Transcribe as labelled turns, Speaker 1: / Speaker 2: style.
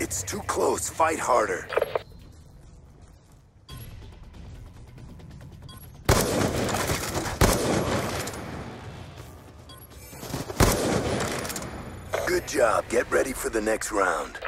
Speaker 1: It's too close. Fight harder. Good job. Get ready for the next round.